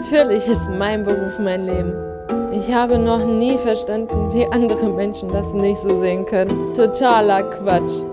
Natürlich ist mein Beruf mein Leben. Ich habe noch nie verstanden, wie andere Menschen das nicht so sehen können. Totaler Quatsch.